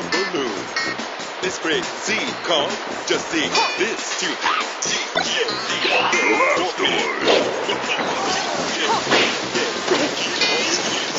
a balloon. This great Z Kong just did this to Race